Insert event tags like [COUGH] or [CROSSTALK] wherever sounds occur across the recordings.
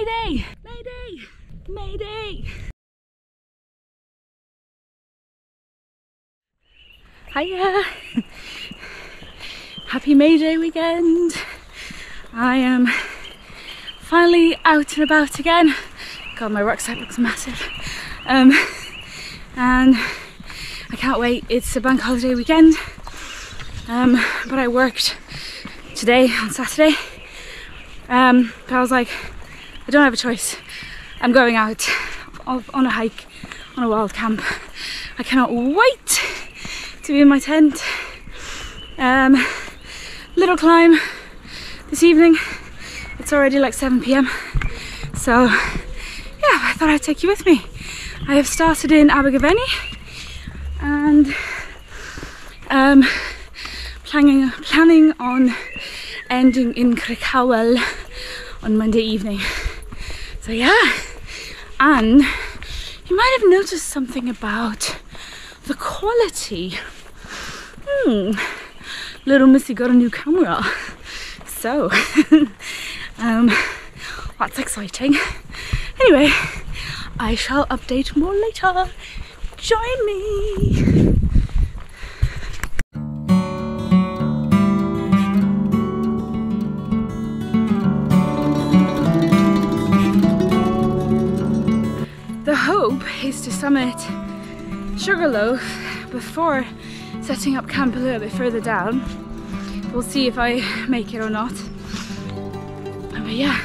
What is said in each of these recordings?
Mayday! Mayday! Mayday! Hiya! Happy Mayday weekend! I am finally out and about again. God, my rucksack looks massive. Um, and I can't wait. It's a bank holiday weekend. Um, but I worked today on Saturday. Um, but I was like, I don't have a choice. I'm going out on a hike on a wild camp. I cannot wait to be in my tent. Um, little climb this evening. It's already like 7 p.m. So yeah, I thought I'd take you with me. I have started in Abergavenny and um, planning planning on ending in Crickhowell on Monday evening. [LAUGHS] So yeah, and you might have noticed something about the quality. Hmm, little Missy got a new camera. [LAUGHS] So, [LAUGHS] um, that's exciting. Anyway, I shall update more later. Join me. Is to summit Sugarloaf before setting up camp a little bit further down. We'll see if I make it or not. But yeah,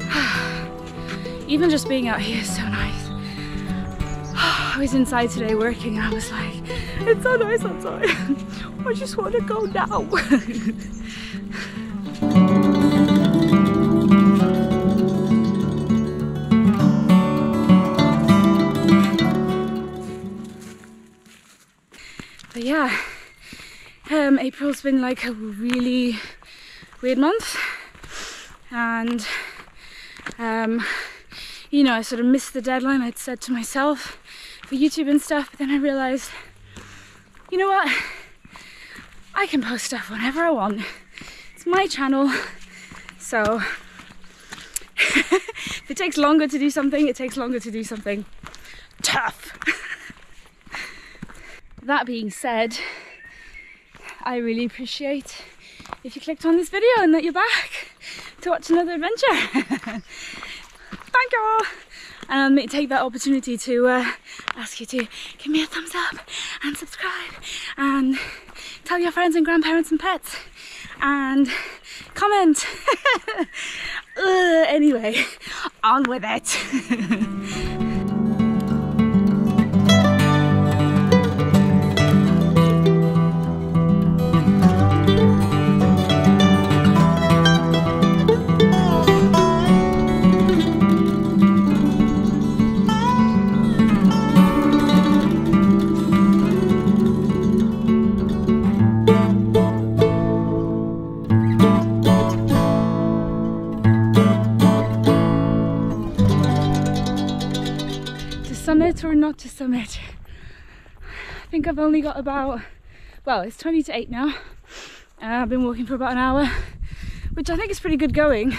[SIGHS] even just being out here is so nice. [SIGHS] I was inside today working and I was like, it's so nice outside. [LAUGHS] I just want to go now. [LAUGHS] yeah, um, April's been like a really weird month. And um, you know I sort of missed the deadline. I'd said to myself for YouTube and stuff but then I realized you know what? I can post stuff whenever I want. It's my channel. So [LAUGHS] if it takes longer to do something it takes longer to do something tough [LAUGHS] that being said I really appreciate if you clicked on this video and that you're back to watch another adventure. [LAUGHS] Thank you all. And I'll take that opportunity to uh, ask you to give me a thumbs up and subscribe and tell your friends and grandparents and pets and comment. [LAUGHS] uh, anyway, on with it. [LAUGHS] summit or not to summit. I think I've only got about, well, it's 20 to 8 now. Uh, I've been walking for about an hour, which I think is pretty good going,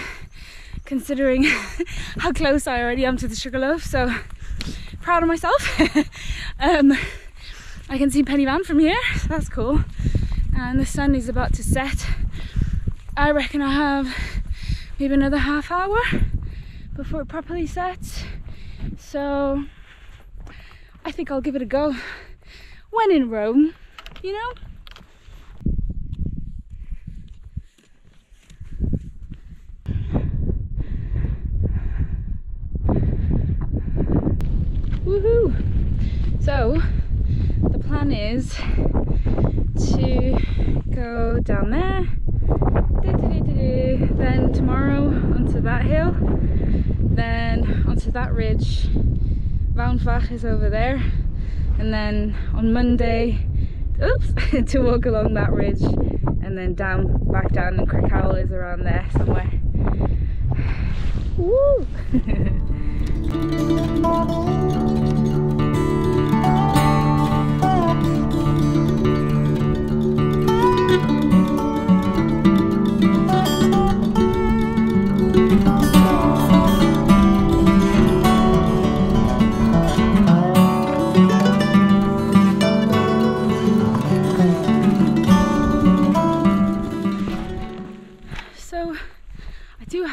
considering [LAUGHS] how close I already am to the Sugarloaf. So proud of myself. [LAUGHS] um, I can see Pen y Fan from here, so that's cool. And the sun is about to set. I reckon I have maybe another half hour before it properly sets. So I think I'll give it a go. When in Rome, you know? Woohoo! So, the plan is to go down there, then tomorrow onto that hill, then onto that ridge Waun Fach is over there. And then on Monday oops [LAUGHS] to walk along that ridge. And then down back down and Crickhowell is around there somewhere. [SIGHS] Woo! [LAUGHS]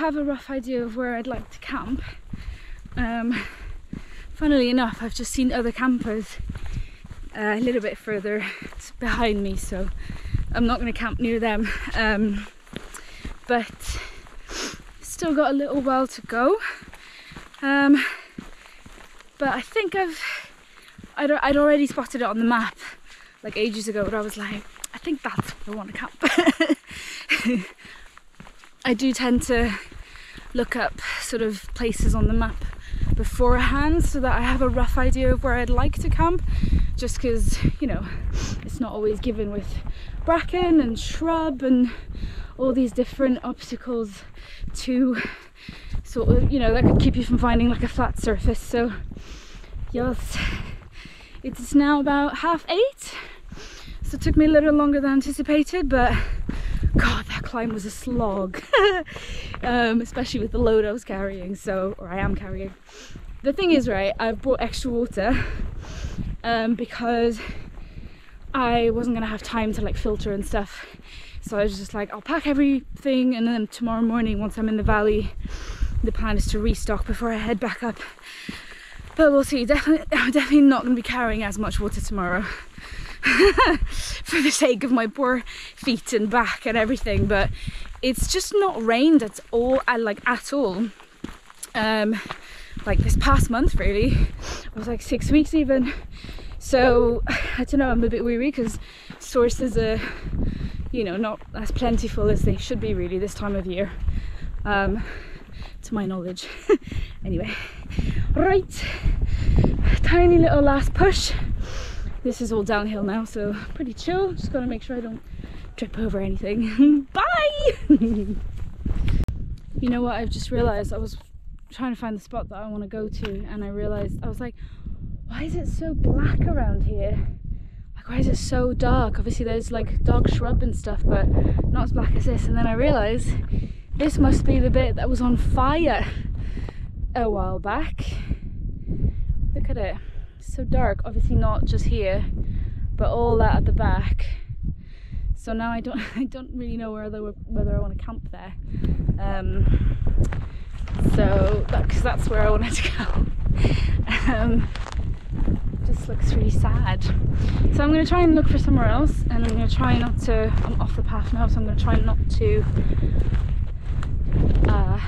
have a rough idea of where I'd like to camp. Um, funnily enough, I've just seen other campers uh, a little bit further behind me, so I'm not going to camp near them. Um, but still got a little while to go. Um, but I think I've I'd, I'd already spotted it on the map like ages ago, but I was like, I think that's where I want to camp. [LAUGHS] I do tend to look up sort of places on the map beforehand so that I have a rough idea of where I'd like to camp. Just because you know it's not always given with bracken and shrub and all these different obstacles to sort of you know that could keep you from finding like a flat surface. So yes it's now about half eight. So it took me a little longer than anticipated but god that climb was a slog. [LAUGHS] Um, especially with the load I was carrying so or I am carrying. The thing is right I've brought extra water um, because I wasn't gonna have time to like filter and stuff. So I was just like I'll pack everything and then tomorrow morning once I'm in the valley the plan is to restock before I head back up. But we'll see. Definitely [LAUGHS] I'm definitely not going to be carrying as much water tomorrow [LAUGHS] for the sake of my poor feet and back and everything but it's just not rained at all I like at all. Um like this past month really. It was like six weeks even. So [SIGHS] I don't know I'm a bit weary because sources are you know not as plentiful as they should be really this time of year. Um to my knowledge. [LAUGHS] Anyway. Right. Tiny little last push this is all downhill now so pretty chill. Just gotta make sure I don't trip over anything. [LAUGHS] Bye! [LAUGHS] You know what? I've just realized I was trying to find the spot that I want to go to and I realized I was like why is it so black around here? Like why is it so dark? Obviously there's like dog shrub and stuff but not as black as this. And then I realized this must be the bit that was on fire a while back. Look at it. So dark. Obviously not just here, but all that at the back. So now I don't [LAUGHS] I don't really know whether whether I want to camp there. Um, so because that, that's where I wanted to go. [LAUGHS] um, just looks really sad. So I'm going to try and look for somewhere else, and I'm going to try not to. I'm off the path now, so I'm going to try not to uh,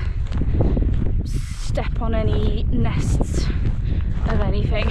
step on any nests of anything.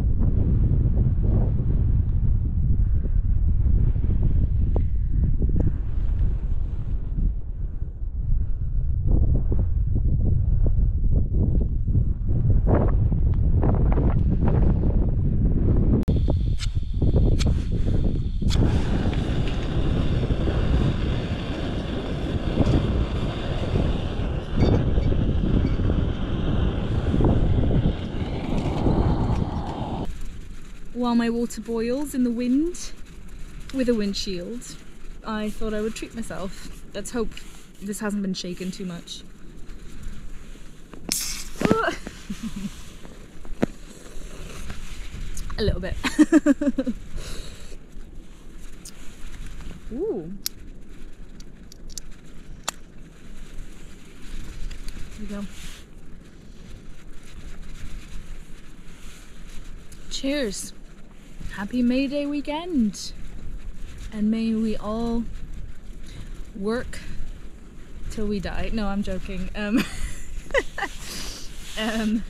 while my water boils in the wind with a windshield, I thought I would treat myself. Let's hope this hasn't been shaken too much. [LAUGHS] a little bit. [LAUGHS] Ooh. There we go. Cheers happy May Day weekend. And may we all work till we die. No, I'm joking. Um, [LAUGHS] um,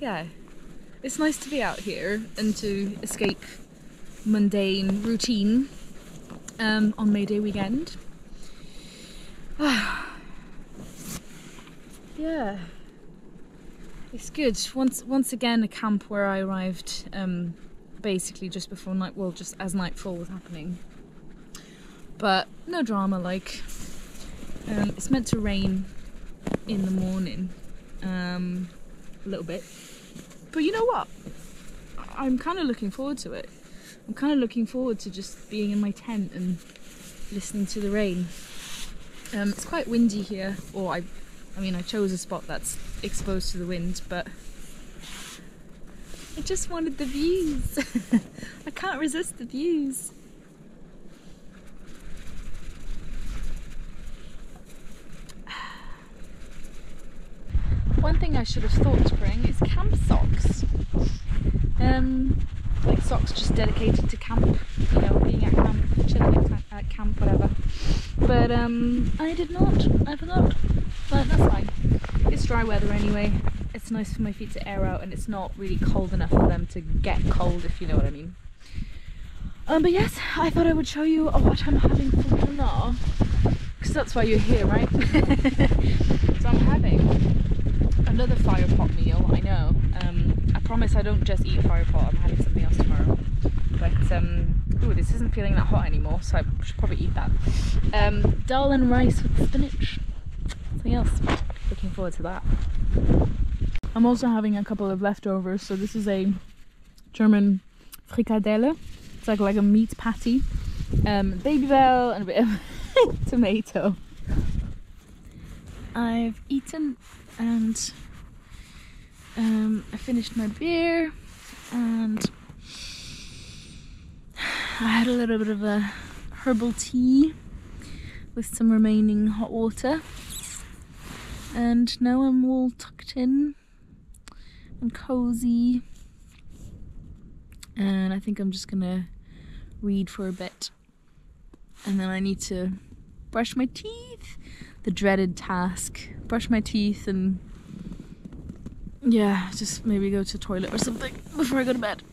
yeah, it's nice to be out here and to escape mundane routine um, on May Day weekend. [SIGHS] yeah it's good. Once once again, a camp where I arrived um, basically just before night. Well, just as nightfall was happening. But no drama. Like um, it's meant to rain in the morning, um, a little bit. But you know what? I'm kind of looking forward to it. I'm kind of looking forward to just being in my tent and listening to the rain. Um, it's quite windy here, or I I mean, I chose a spot that's exposed to the wind, but I just wanted the views. [LAUGHS] I can't resist the views. [SIGHS] One thing I should have thought to bring is camp socks. Um, like socks just dedicated to camp, you know, being at camp, chilling at, camp, whatever. But um, I did not. I forgot. But that's fine. It's dry weather anyway. It's nice for my feet to air out, and it's not really cold enough for them to get cold, if you know what I mean. Um, but yes, I thought I would show you what I'm having for dinner. Because that's why you're here, right? [LAUGHS] so I'm having another fire pot meal, I know. Um, I promise I don't just eat Firepot, I'm having something tomorrow. But, um, ooh, this isn't feeling that hot anymore, so I should probably eat that. Um, dal and rice with spinach. Something else. Looking forward to that. I'm also having a couple of leftovers, so this is a German frikadelle it's like like a meat patty, um, Babybel, and a bit of [LAUGHS] tomato. I've eaten and um, I finished my beer and I had a little bit of a herbal tea with some remaining hot water. And now I'm all tucked in and cozy. And I think I'm just gonna read for a bit. And then I need to brush my teeth. The dreaded task. Brush my teeth and yeah just maybe go to the toilet or something [LAUGHS] before I go to bed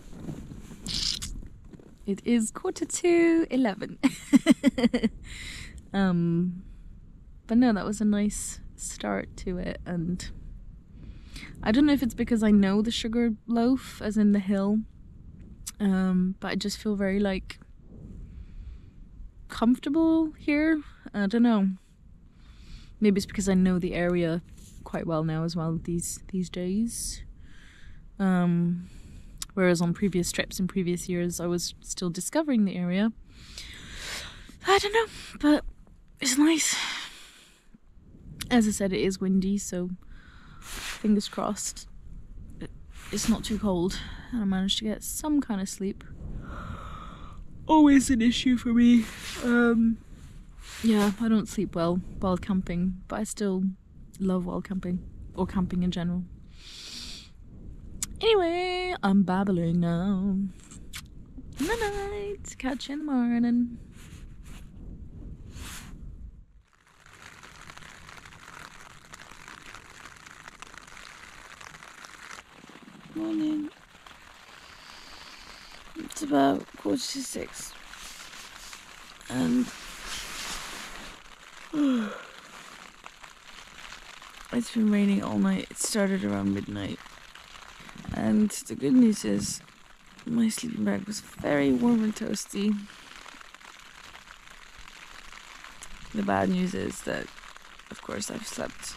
it is quarter to 11 [LAUGHS] um but no that was a nice start to it and I don't know if it's because I know the sugar loaf as in the hill um, but I just feel very like comfortable here. I don't know. Maybe it's because I know the area quite well now as well these these days. Um, whereas on previous trips in previous years, I was still discovering the area. I don't know, but it's nice. As I said, it is windy, so fingers crossed it's not too cold and I managed to get some kind of sleep. Always an issue for me. Um, yeah, I don't sleep well while camping, but I still love while camping or camping in general. Anyway, I'm babbling now. Good night. Catch you in the morning. morning. It's about quarter to six. And [SIGHS] it's been raining all night. It started around midnight. And the good news is my sleeping bag was very warm and toasty. The bad news is that, of course, I've slept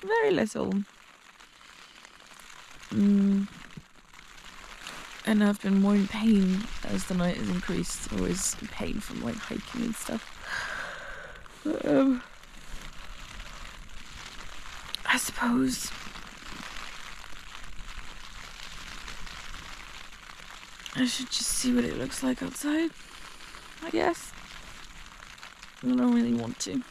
very little. Mm. And I've been more in pain as the night has increased. Always in pain from like hiking and stuff. But, [SIGHS] um, I suppose I should just see what it looks like outside. I guess. I don't really want to.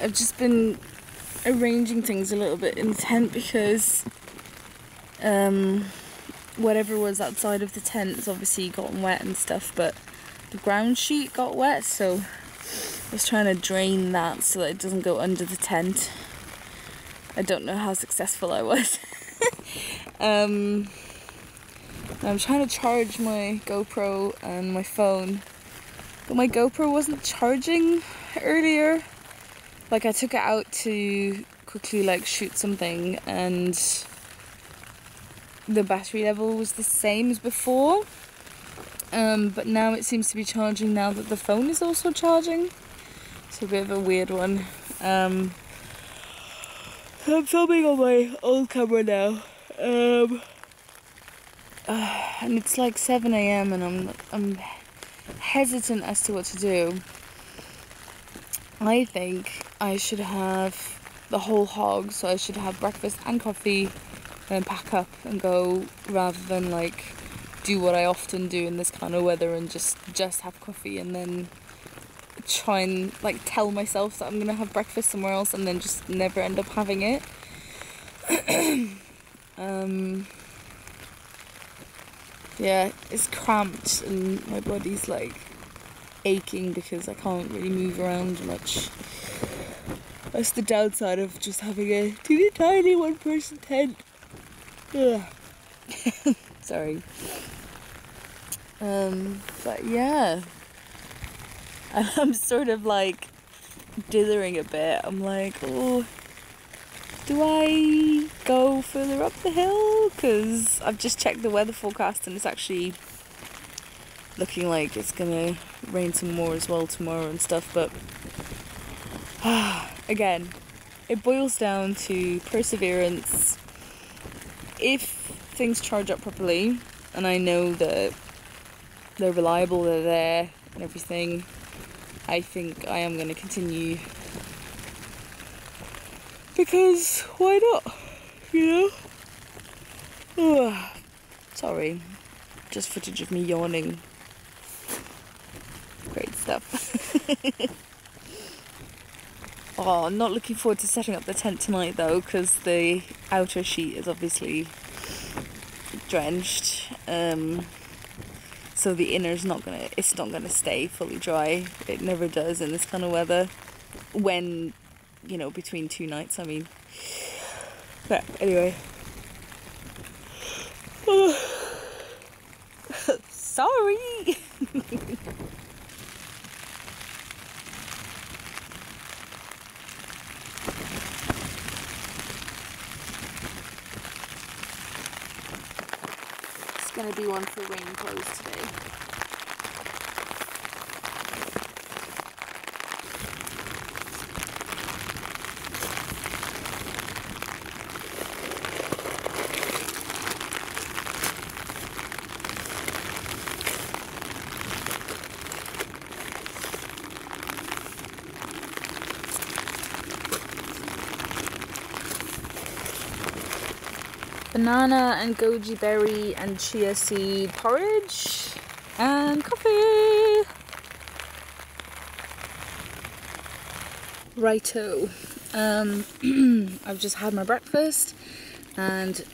I've just been arranging things a little bit in the tent because um, whatever was outside of the tent has obviously gotten wet and stuff, but the ground sheet got wet, so I was trying to drain that so that it doesn't go under the tent. I don't know how successful I was. [LAUGHS] um, I'm trying to charge my GoPro and my phone, but my GoPro wasn't charging earlier like I took it out to quickly like shoot something and the battery level was the same as before um, but now it seems to be charging now that the phone is also charging it's a bit of a weird one um, I'm filming on my old camera now. Um, uh, [SIGHS] and it's like 7 a.m. and I'm I'm hesitant as to what to do. I think I should have the whole hog, so I should have breakfast and coffee and pack up and go rather than like do what I often do in this kind of weather and just just have coffee and then try and like tell myself that I'm gonna have breakfast somewhere else and then just never end up having it. [CLEARS THROAT] um, yeah, it's cramped and my body's like aching because I can't really move around much. That's the downside of just having a teeny tiny one person tent. Yeah. [LAUGHS] Sorry. Um, but yeah, [LAUGHS] I'm sort of like dithering a bit. I'm like, oh, do I go further up the hill? Because I've just checked the weather forecast and it's actually looking like it's gonna rain some more as well tomorrow and stuff. But [SIGHS] [SIGHS] again, it boils down to perseverance. If things charge up properly, and I know that they're reliable, they're there, and everything. I think I am going to continue because why not? You know? sorry, just footage of me yawning. Great stuff. [LAUGHS] oh, I'm not looking forward to setting up the tent tonight though, because the outer sheet is obviously drenched. Um, so the inner's not gonna it's not gonna stay fully dry. It never does in this kind of weather when you know between two nights I mean. But anyway. [SIGHS] Sorry [LAUGHS] going to be one for rain clothes today. Banana and goji berry and chia seed porridge and coffee. Righto. Um, [CLEARS THROAT] I've just had my breakfast and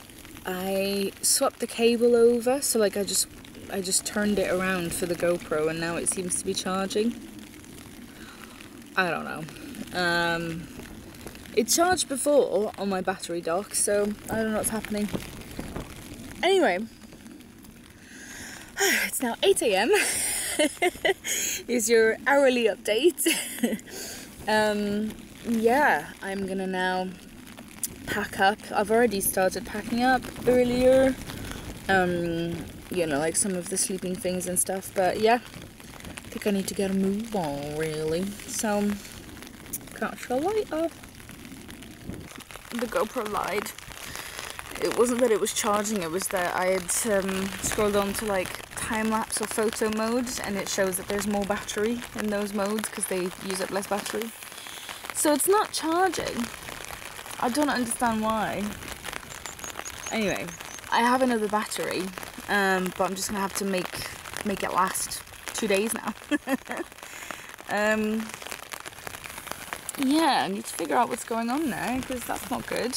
I swapped the cable over so like I just I just turned it around for the GoPro and now it seems to be charging. I don't know. Um, it charged before on my battery dock, so I don't know what's happening. Anyway, [SIGHS] it's now 8 a.m. [LAUGHS] is your hourly update. [LAUGHS] um, yeah, I'm gonna now pack up. I've already started packing up earlier. Um, you know, like some of the sleeping things and stuff, but yeah, I think I need to get a move on really. So, catch you later the GoPro lied. It wasn't that it was charging, it was that I had um, scrolled on to like time lapse or photo modes and it shows that there's more battery in those modes because they use up less battery. So it's not charging. I don't understand why. Anyway, I have another battery, um, but I'm just gonna have to make make it last two days now. [LAUGHS] um, yeah, I need to figure out what's going on there because that's not good.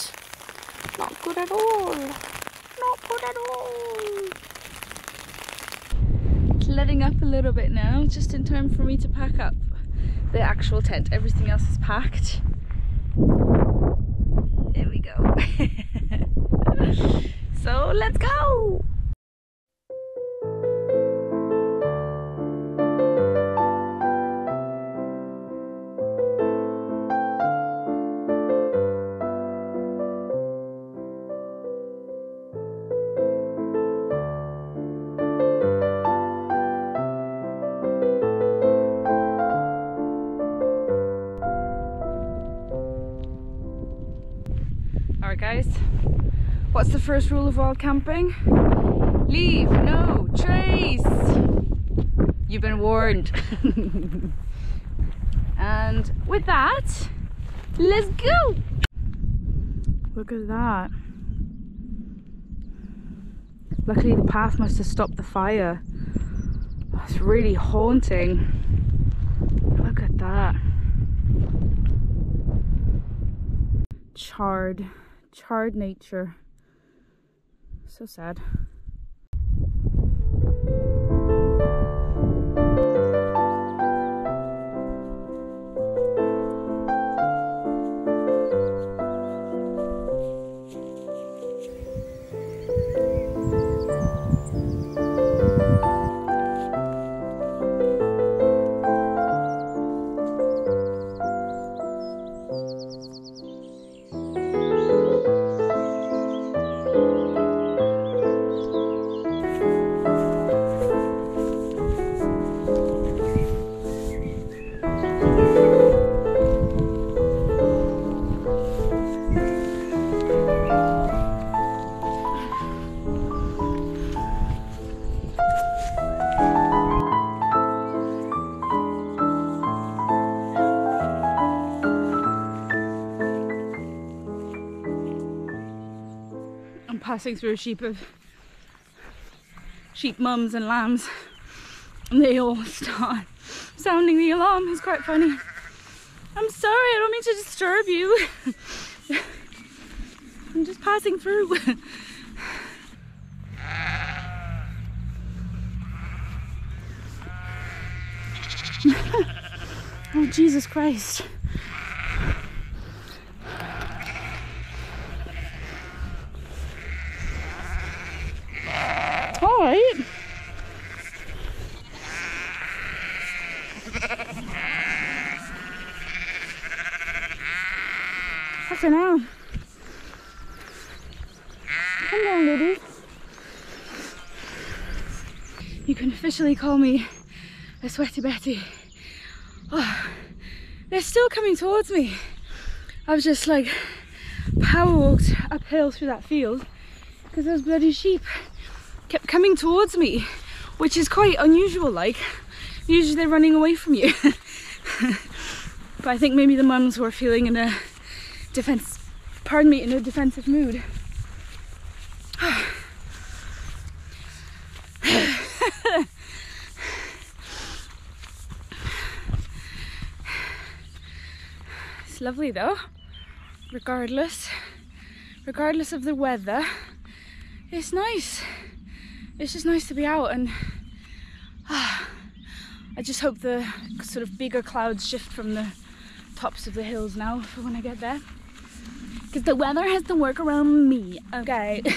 Not good at all. Not good at all. It's letting up a little bit now, just in time for me to pack up the actual tent. Everything else is packed. There we go. [LAUGHS] so let's go! First rule of all camping? Leave no trace. You've been warned. [LAUGHS] and with that, let's go. Look at that. Luckily the path must have stopped the fire. It's really haunting. Look at that. Charred, charred nature. So sad. Passing through a sheep of sheep mums and lambs and they all [LAUGHS] start sounding the alarm. It's quite funny. I'm sorry, I don't mean to disturb you. [LAUGHS] I'm just passing through. [LAUGHS] oh Jesus Christ. All right. Fucking hell. Come on, lady. You can officially call me a sweaty Betty. Oh, they're still coming towards me. I was just like power walked uphill through that field because those bloody sheep kept coming towards me, which is quite unusual. Like, usually they're running away from you. [LAUGHS] but I think maybe the mums were feeling in a defense, pardon me, in a defensive mood. [SIGHS] it's lovely though, regardless, regardless of the weather. It's nice it's just nice to be out and ah, [SIGHS] I just hope the sort of bigger clouds shift from the tops of the hills now for when I get there because the weather has to work around me okay [LAUGHS]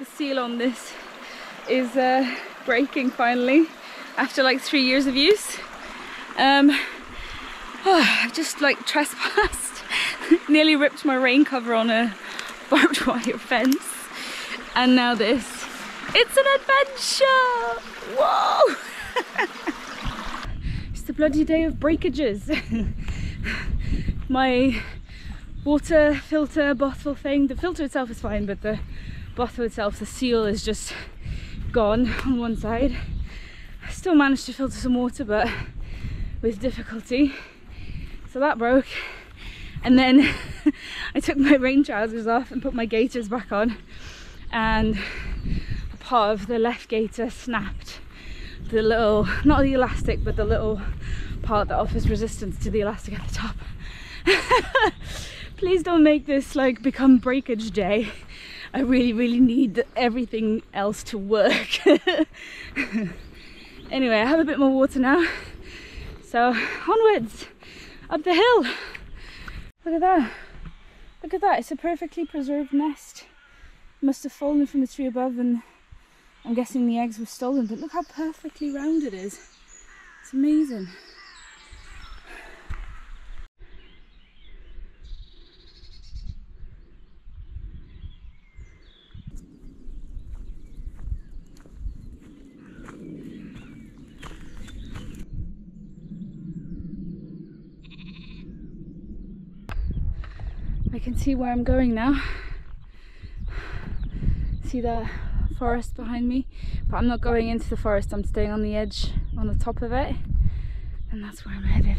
It on this is uh, breaking finally after like three years of use. Um, oh, [SIGHS] I've just like [LAUGHS] trespassed, [LAUGHS] nearly ripped my rain cover on a [LAUGHS] barbed wire fence and now this. It's an adventure! Whoa! it's the bloody day of breakages. my water filter bottle thing, the filter itself is fine but the bottle itself, the seal is just gone [LAUGHS] on one side. I still managed to filter some water but with difficulty. So that broke. And then [LAUGHS] I took my rain trousers off and put my gaiters back on and a part of the left gaiter snapped. The little, not the elastic, but the little part that offers resistance to the elastic at the top. [LAUGHS] Please don't make this like become breakage day. I really, really need everything else to work. [LAUGHS] anyway, I have a bit more water now. So onwards. up the hill. Look at that. Look at that. It's a perfectly preserved nest. Must have fallen from the tree above and I'm guessing the eggs were stolen, but look how perfectly round it is. It's amazing. See where I'm going now. See that forest behind me? But I'm not going into the forest, I'm staying on the edge, on the top of it. And that's where I'm headed.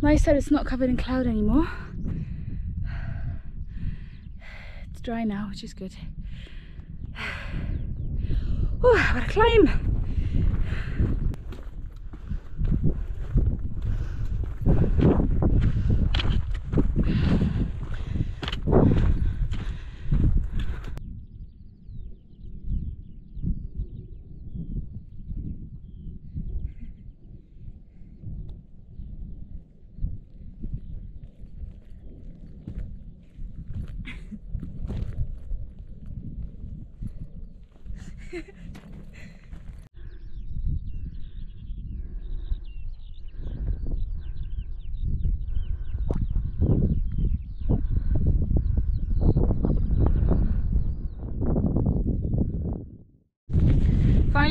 Nice that it's not covered in cloud anymore. It's dry now, which is good. [SIGHS] Oh, what gotta climb!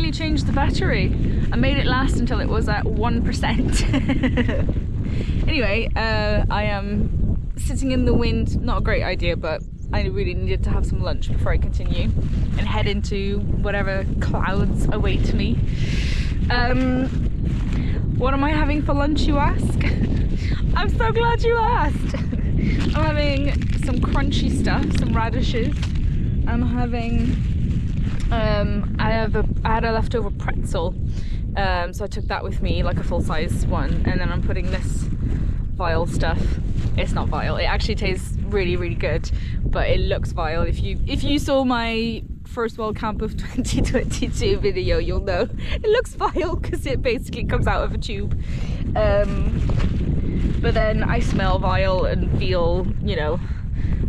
Finally changed the battery. I made it last until it was at 1%. [LAUGHS] anyway, uh, I am sitting in the wind, not a great idea, but I really needed to have some lunch before I continue and head into whatever clouds await me. Um, what am I having for lunch, you ask? [LAUGHS] I'm so glad you asked. [LAUGHS] I'm having some crunchy stuff, some radishes. I'm having um, I have a I had a leftover pretzel. Um, so I took that with me like a full-size one and then I'm putting this vile stuff. It's not vile. It actually tastes really really good but it looks vile. If you if you saw my first world camp of [LAUGHS] 2022 video you'll know. [LAUGHS] It looks vile because it basically comes out of a tube. Um, but then I smell vile and feel you know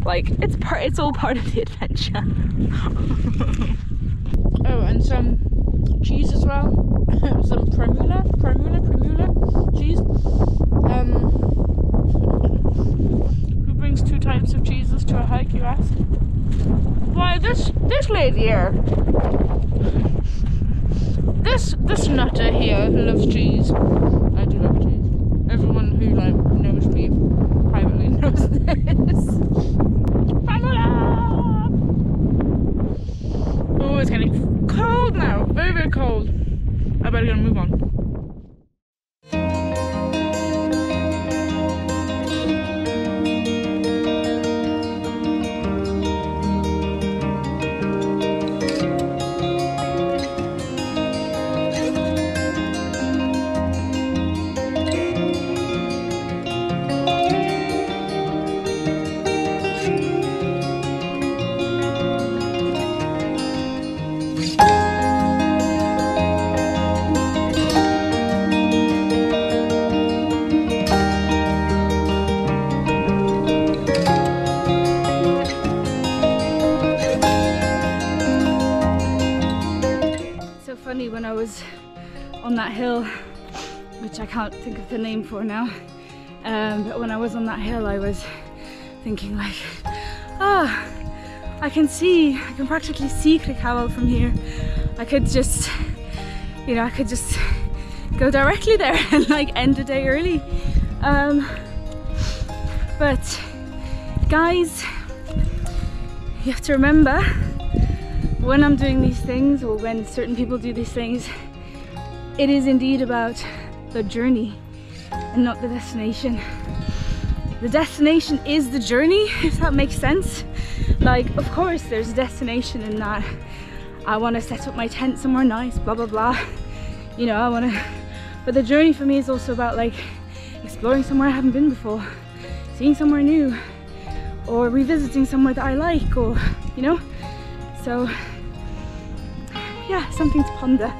like it's part it's all part of the adventure [LAUGHS] Oh, and some cheese as well. [LAUGHS] some Primula, Primula, Primula cheese. Um, who brings two types of cheeses to a hike, you ask? Why, this this lady here. This this nutter here loves cheese. I do love cheese. Everyone who like knows me privately [LAUGHS] knows this. Oh, it's getting cold now. Very, very cold. I better go move on. Can't think of the name for now. Um, but when I was on that hill, I was thinking like, ah, oh, I can see, I can practically see Crickhowell from here. I could just, you know, I could just go directly there [LAUGHS] and like end the day early. Um, but guys, you have to remember when I'm doing these things or when certain people do these things, it is indeed about the journey and not the destination. The destination is the journey, [LAUGHS] if that makes sense. Like, of course, there's a destination in that I want to set up my tent somewhere nice, blah, blah, blah. You know, I want to, but the journey for me is also about like exploring somewhere I haven't been before, seeing somewhere new, or revisiting somewhere that I like, or, you know? So yeah, something to ponder.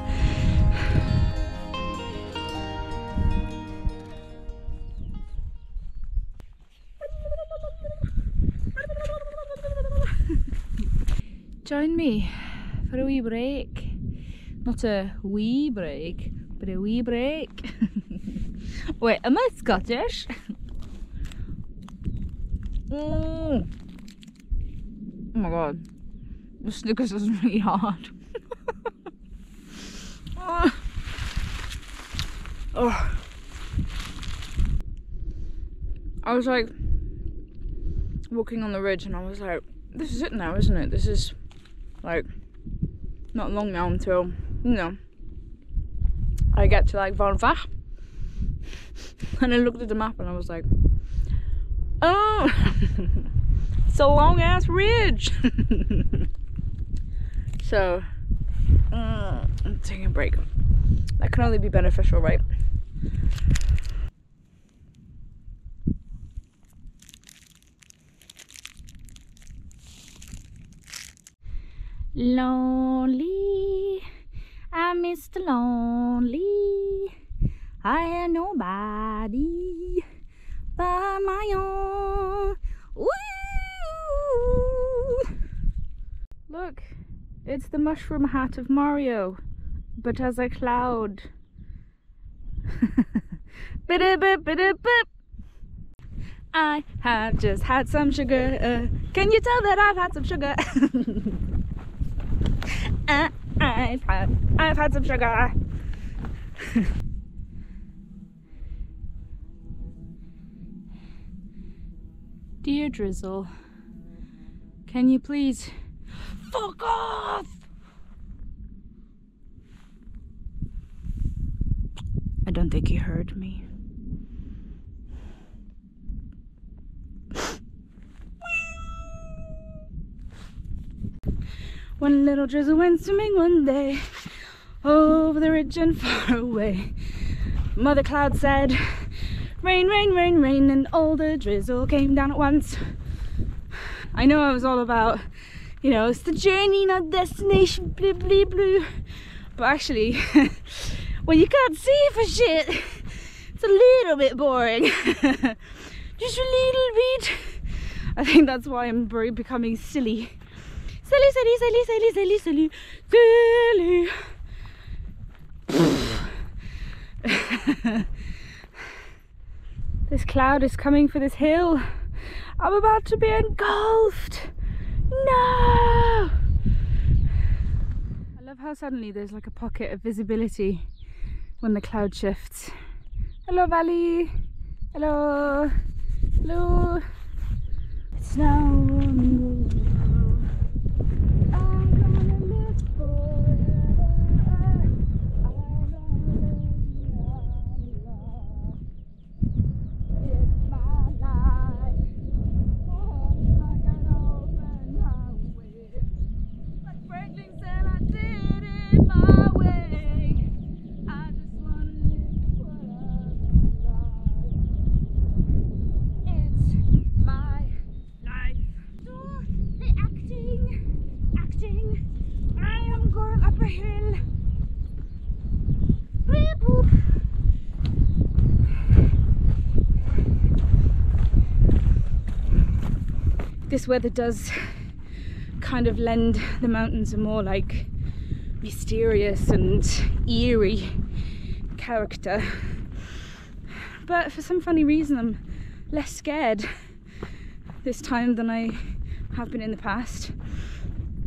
Join me for a wee break. Not a wee break, but a wee break. [LAUGHS] Wait, am I Scottish? [LAUGHS] Mm. Oh my god. The Snickers is really hard. [LAUGHS] I was like walking on the ridge and I was like, this is it now, isn't it? This is like not long now until, you know, I get to like Waun Fach. [LAUGHS] And I looked at the map and I was like, oh, [LAUGHS] it's a long ass ridge. So, uh, I'm taking a break. That can only be beneficial, right? Lonely, I'm Mr. Lonely. I had nobody but my own. Woo! Look, it's the mushroom hat of Mario, but as a cloud. [LAUGHS] I have just had some sugar. Uh, can you tell that I've had some sugar? [LAUGHS] uh, I've had, I've had some sugar. [LAUGHS] Dear Drizzle, can you please fuck off? I don't think he heard me. One little drizzle went swimming one day over the ridge and far away. Mother Cloud said, Rain, rain, rain, rain, and all the drizzle came down at once. I know I was all about, you know, it's the journey, not destination, blue, blue. But actually, [LAUGHS] when you can't see for shit, it's a little bit boring. [LAUGHS] Just a little bit. I think that's why I'm becoming silly Silly, silly, silly, silly, silly, silly, silly. [LAUGHS] this cloud is coming for this hill. I'm about to be engulfed. No! I love how suddenly there's like a pocket of visibility when the cloud shifts. Hello, Valley. Hello. Hello. It's now. This weather does kind of lend the mountains a more like mysterious and eerie character. But for some funny reason, I'm less scared this time than I have been in the past.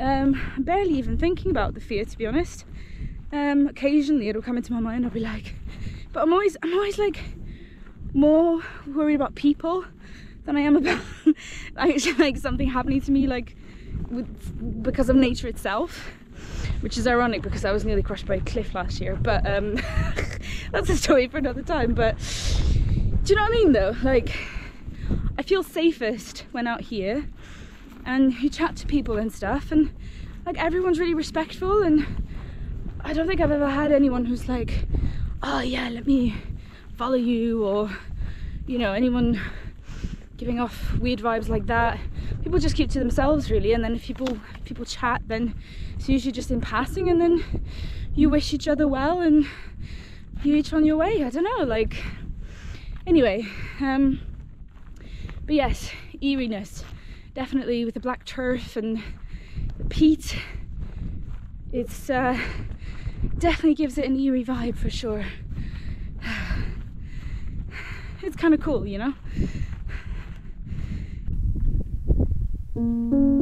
Um, I'm barely even thinking about the fear, to be honest. Um, occasionally it'll come into my mind. I'll be like, but I'm always, I'm always like more worried about people than I am about. [LAUGHS] Like something happening to me like with, because of nature itself which is ironic because I was nearly crushed by a cliff last year but um, [LAUGHS] that's a story for another time but do you know what I mean though? Like I feel safest when out here and you chat to people and stuff and like everyone's really respectful and I don't think I've ever had anyone who's like oh yeah let me follow you or you know anyone giving off weird vibes like that. People just keep to themselves really and then if people people chat then it's usually just in passing and then you wish each other well and you each on your way. I don't know, like anyway, um but yes, eeriness. Definitely with the black turf and the peat. It's uh, definitely gives it an eerie vibe for sure. [SIGHS] It's kind of cool, you know? So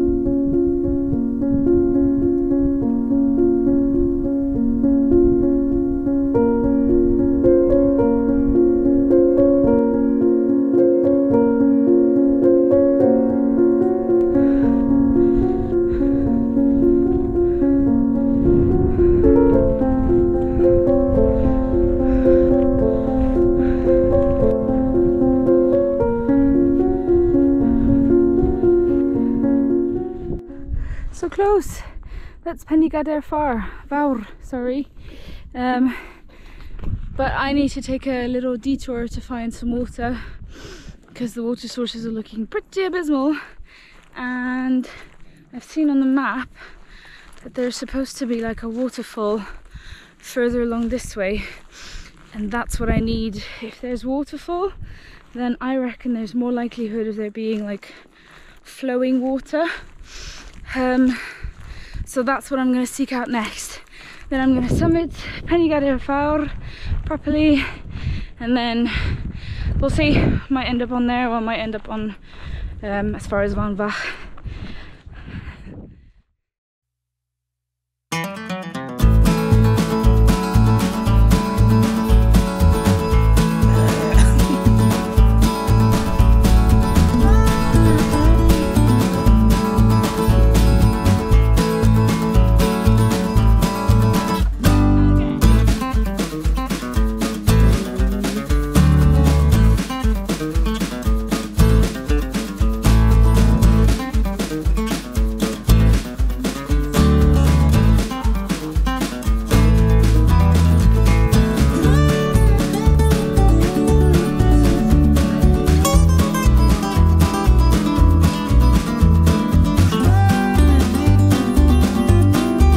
Pen y Gadair Far, Vaur, sorry. Um, but I need to take a little detour to find some water because the water sources are looking pretty abysmal. And I've seen on the map that there's supposed to be like a waterfall further along this way. And that's what I need. If there's waterfall, then I reckon there's more likelihood of there being like flowing water um, so that's what I'm going to seek out next. Then I'm going to summit Pen y Gadair Fawr properly and then we'll see. Might end up on there or might end up on um, as far as Waun Fach.